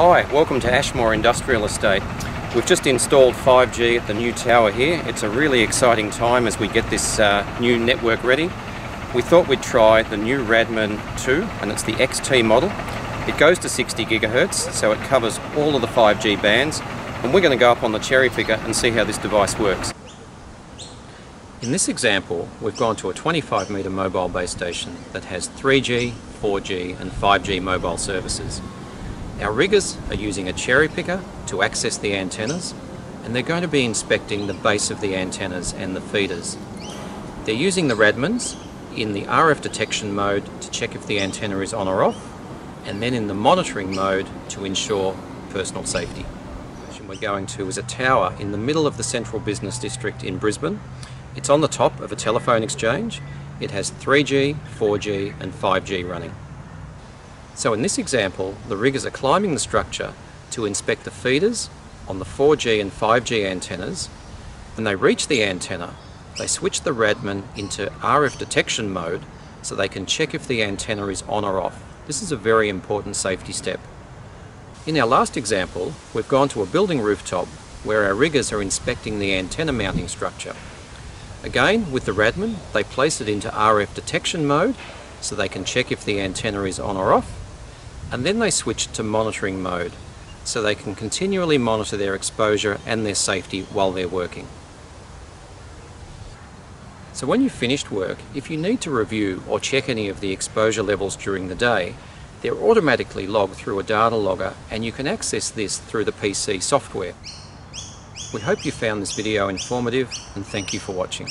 Hi, welcome to Ashmore Industrial Estate. We've just installed 5G at the new tower here. It's a really exciting time as we get this uh, new network ready. We thought we'd try the new Radman 2 and it's the XT model. It goes to 60 gigahertz, so it covers all of the 5G bands and we're going to go up on the cherry picker and see how this device works. In this example, we've gone to a 25 metre mobile base station that has 3G, 4G and 5G mobile services. Our riggers are using a cherry picker to access the antennas and they're going to be inspecting the base of the antennas and the feeders. They're using the Radmans in the RF detection mode to check if the antenna is on or off and then in the monitoring mode to ensure personal safety. The We're going to is a tower in the middle of the central business district in Brisbane. It's on the top of a telephone exchange. It has 3G, 4G and 5G running. So in this example, the riggers are climbing the structure to inspect the feeders on the 4G and 5G antennas. When they reach the antenna, they switch the Radman into RF detection mode so they can check if the antenna is on or off. This is a very important safety step. In our last example, we've gone to a building rooftop where our riggers are inspecting the antenna mounting structure. Again, with the Radman, they place it into RF detection mode so they can check if the antenna is on or off and then they switch to monitoring mode so they can continually monitor their exposure and their safety while they're working. So when you've finished work, if you need to review or check any of the exposure levels during the day, they're automatically logged through a data logger and you can access this through the PC software. We hope you found this video informative and thank you for watching.